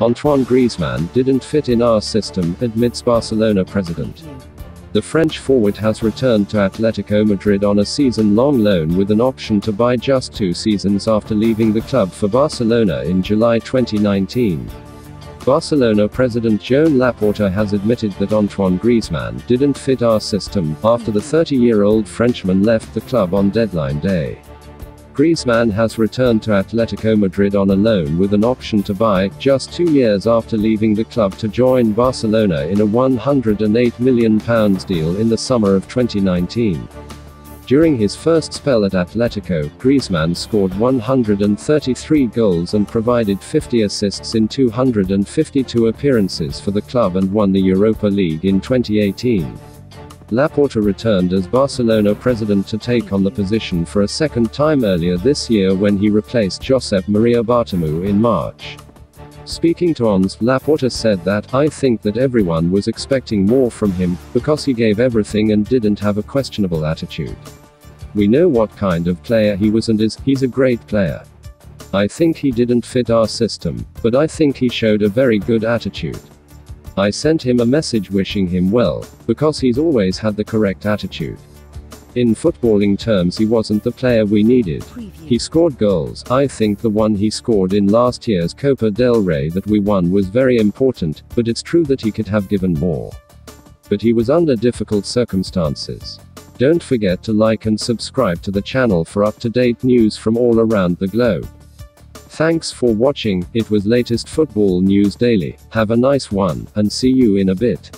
Antoine Griezmann didn't fit in our system, admits Barcelona president. The French forward has returned to Atletico Madrid on a season-long loan with an option to buy just two seasons after leaving the club for Barcelona in July 2019. Barcelona president Joan Laporta has admitted that Antoine Griezmann didn't fit our system after the 30-year-old Frenchman left the club on deadline day. Griezmann has returned to Atletico Madrid on a loan with an option to buy, just two years after leaving the club to join Barcelona in a £108 million deal in the summer of 2019. During his first spell at Atletico, Griezmann scored 133 goals and provided 50 assists in 252 appearances for the club and won the Europa League in 2018. Laporta returned as Barcelona president to take on the position for a second time earlier this year when he replaced Josep Maria Bartomeu in March. Speaking to Onze, Laporta said that, I think that everyone was expecting more from him, because he gave everything and didn't have a questionable attitude. We know what kind of player he was and is, he's a great player. I think he didn't fit our system, but I think he showed a very good attitude. I sent him a message wishing him well, because he's always had the correct attitude. In footballing terms, he wasn't the player we needed. He scored goals. I think the one he scored in last year's Copa del Rey that we won was very important, but it's true that he could have given more. But he was under difficult circumstances. Don't forget to like and subscribe to the channel for up to date news from all around the globe. Thanks for watching, it was latest football news daily, have a nice one, and see you in a bit.